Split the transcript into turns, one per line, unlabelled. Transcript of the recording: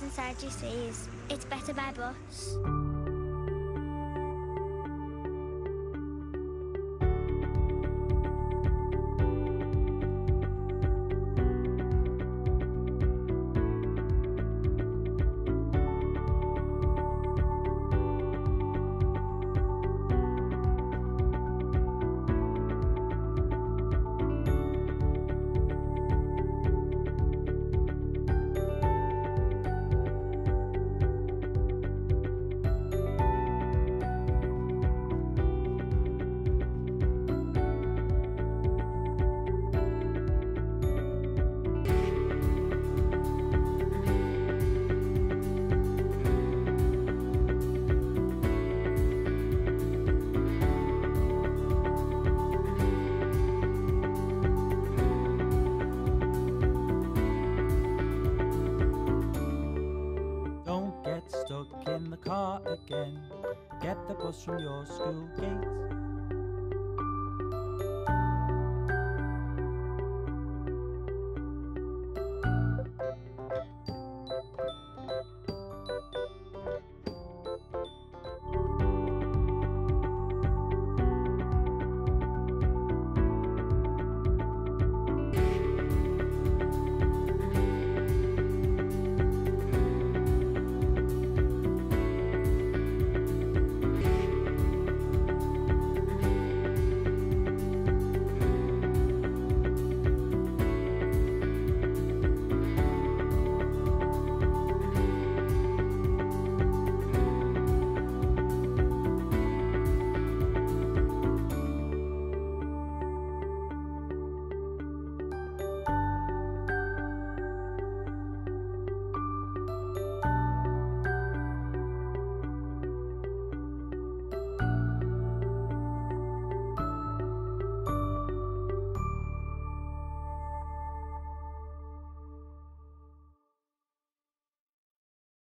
inside you says, it's better by bus.
Car again. Get the bus from your school gate.